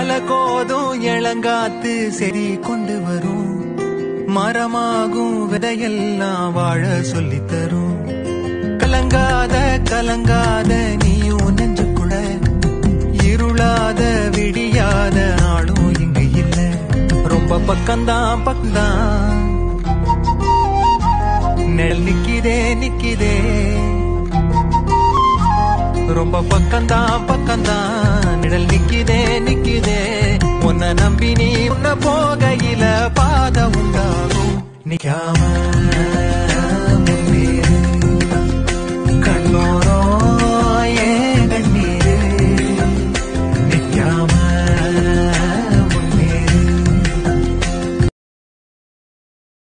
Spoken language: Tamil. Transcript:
இளங்காத்து செடி கொண்டு வரும். மரமாகும் விதையெல்லாம் வாழ சொல்லித்தரும் கலங்காத கலங்காத நீயும் நெஞ்சுக்குள்ள. இருளாத விடியாத நாளும் இங்கு இல்லை. ரொம்ப பக்கம்தான் பக்கம்தான். நெல் நிக்கிதே நிக்கிதே. ரொம்ப பக்கம்தான் பக்கம்தான். நிழல் நிக்கிதே நம்பி நீ உன்ன போகையில பாத உண்டாகும். நிக்காம